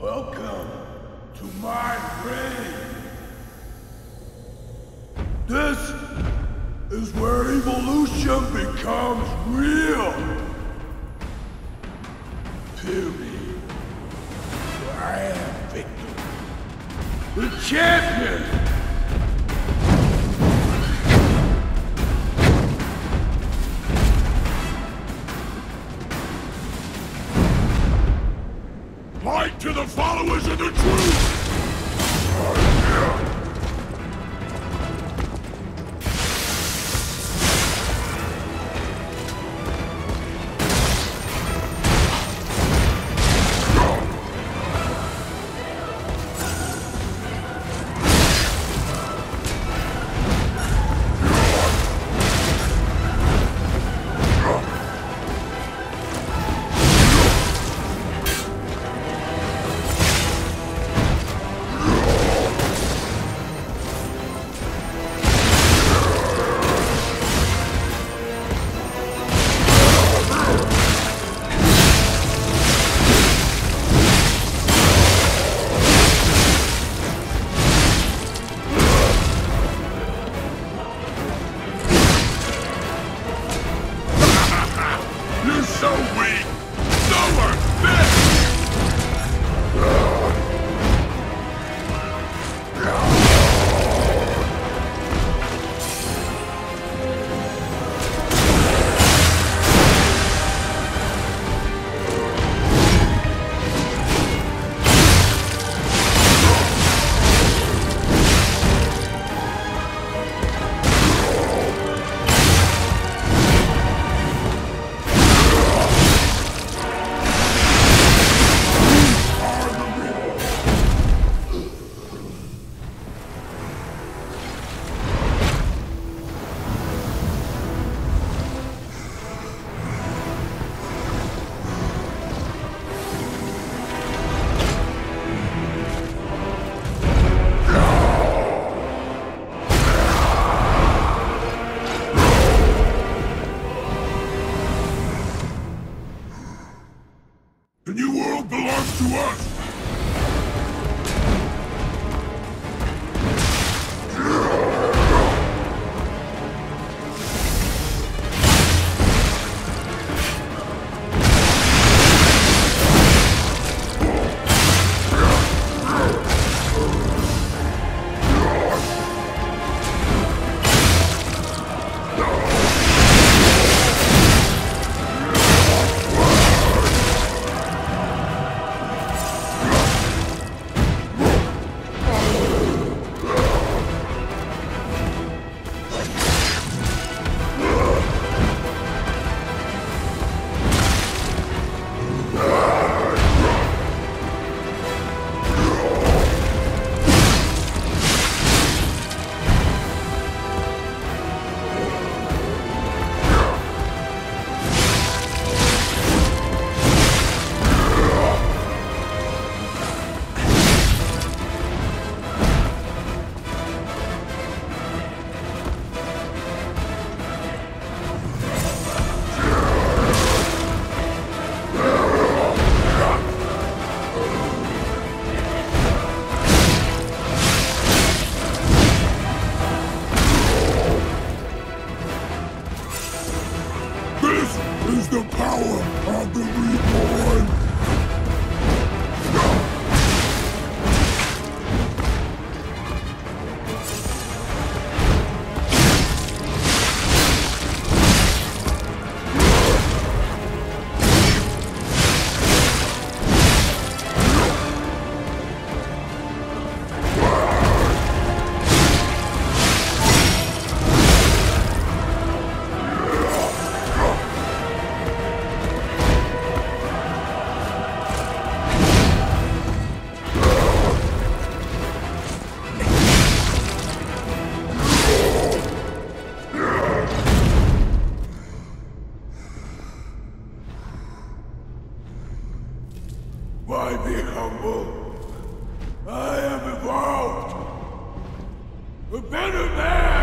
Welcome to my reign. This is where evolution becomes real. The champion. Light to the followers of the truth! The new world belongs to us! By be humble, I am evolved. A better man!